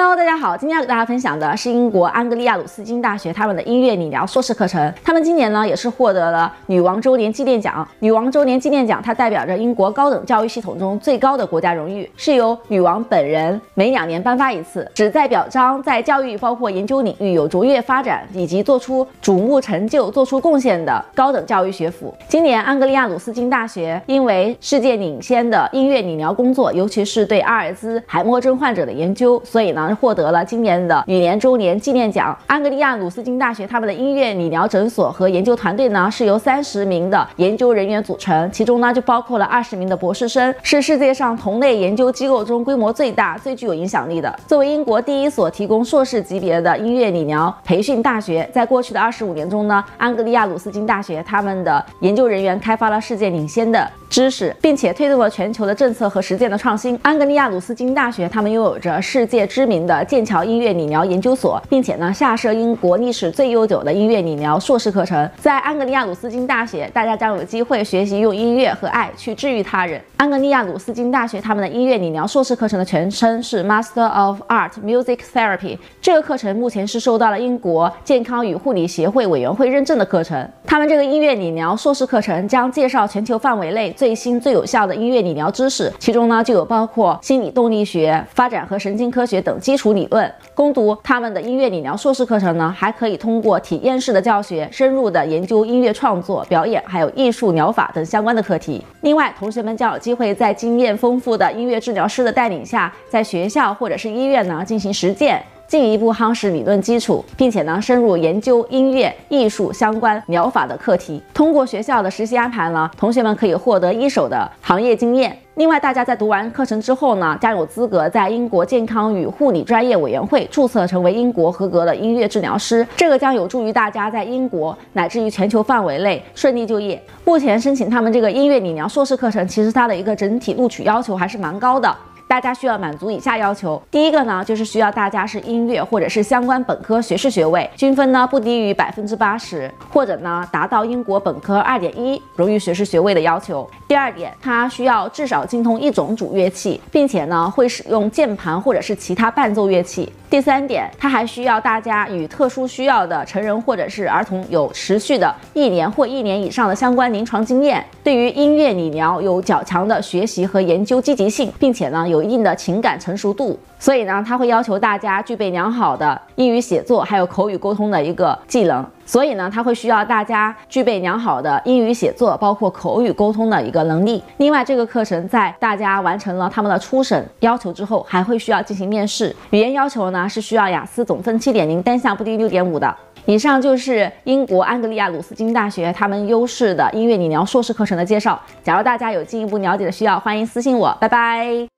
Hello，大家好，今天要给大家分享的是英国安格利亚鲁斯金大学他们的音乐理疗硕士课程。他们今年呢也是获得了女王周年纪念奖。女王周年纪念奖它代表着英国高等教育系统中最高的国家荣誉，是由女王本人每两年颁发一次，旨在表彰在教育包括研究领域有卓越发展以及做出瞩目成就、做出贡献的高等教育学府。今年安格利亚鲁斯金大学因为世界领先的音乐理疗工作，尤其是对阿尔兹海默症患者的研究，所以呢。获得了今年的女年周年纪念奖。安格利亚鲁斯金大学他们的音乐理疗诊所和研究团队呢，是由三十名的研究人员组成，其中呢就包括了二十名的博士生，是世界上同类研究机构中规模最大、最具有影响力的。作为英国第一所提供硕士级别的音乐理疗培训大学，在过去的二十五年中呢，安格利亚鲁斯金大学他们的研究人员开发了世界领先的知识，并且推动了全球的政策和实践的创新。安格利亚鲁斯金大学他们拥有着世界知名的剑桥音乐理疗研究所，并且呢下设英国历史最悠久的音乐理疗硕士课程。在安格利亚鲁斯金大学，大家将有机会学习用音乐和爱去治愈他人。安格利亚鲁斯金大学他们的音乐理疗硕士课程的全称是 Master of Art Music Therapy。这个课程目前是受到了英国健康与护理协会委员会认证的课程。他们这个音乐理疗硕士课程将介绍全球范围内最新最有效的音乐理疗知识，其中呢就有包括心理动力学、发展和神经科学等基础理论。攻读他们的音乐理疗硕士课程呢，还可以通过体验式的教学，深入的研究音乐创作、表演，还有艺术疗法等相关的课题。另外，同学们将有机会在经验丰富的音乐治疗师的带领下，在学校或者是医院呢进行实践，进一步夯实理论基础，并且呢深入研究音乐艺术相关疗法的课题。通过学校的实习安排呢，同学们可以获得一手的行业经验。另外，大家在读完课程之后呢，将有资格在英国健康与护理专业委员会注册成为英国合格的音乐治疗师。这个将有助于大家在英国乃至于全球范围内顺利就业。目前申请他们这个音乐理疗硕士课程，其实它的一个整体录取要求还是蛮高的。大家需要满足以下要求：第一个呢，就是需要大家是音乐或者是相关本科学士学位，均分呢不低于百分之八十，或者呢达到英国本科二点一荣誉学士学位的要求。第二点，它需要至少精通一种主乐器，并且呢会使用键盘或者是其他伴奏乐器。第三点，他还需要大家与特殊需要的成人或者是儿童有持续的一年或一年以上的相关临床经验，对于音乐理疗有较强的学习和研究积极性，并且呢有一定的情感成熟度。所以呢，他会要求大家具备良好的英语写作还有口语沟通的一个技能。所以呢，他会需要大家具备良好的英语写作，包括口语沟通的一个能力。另外，这个课程在大家完成了他们的初审要求之后，还会需要进行面试。语言要求呢是需要雅思总分七点零，单项不低于六点五的。以上就是英国安格利亚鲁斯金大学他们优势的音乐理疗硕士课程的介绍。假如大家有进一步了解的需要，欢迎私信我。拜拜。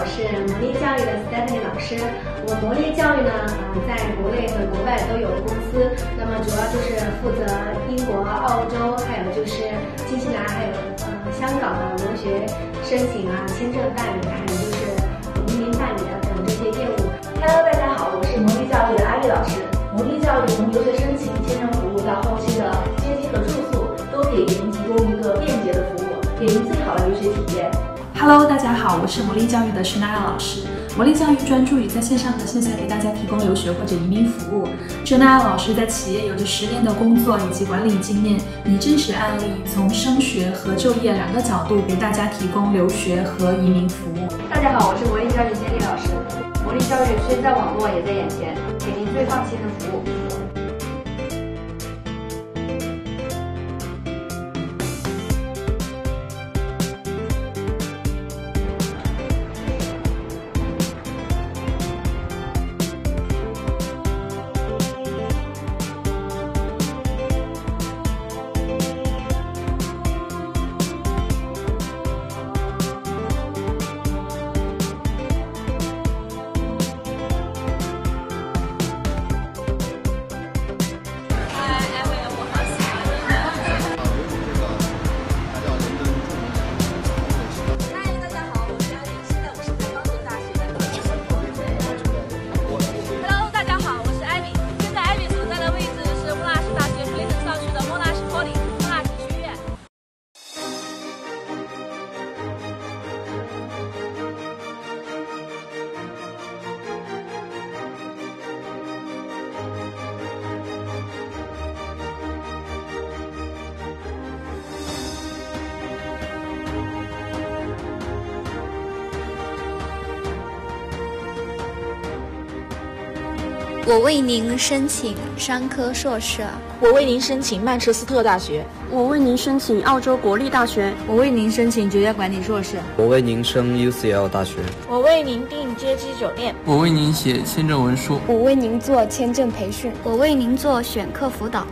我是魔力教育的 Stephanie 老师。我魔力教育呢，呃，在国内和国外都有公司，那么主要就是负责英国、澳洲，还有就是新西兰，还有呃香港的留学申请啊、签证办理，还有 Hello，大家好，我是魔力教育的施奈老师。魔力教育专注于在线上和线下给大家提供留学或者移民服务。周奈老师在企业有着十年的工作以及管理经验，以真实案例从升学和就业两个角度给大家提供留学和移民服务。大家好，我是魔力教育仙丽老师。魔力教育虽在网络也在眼前，给您最放心的服务。我为您申请商科硕士。我为您申请曼彻斯特大学。我为您申请澳洲国立大学。我为您申请酒店管理硕士。我为您升 UCL 大学。我为您订接机酒店。我为您写签证文书。我为您做签证培训。我为您做选课辅导。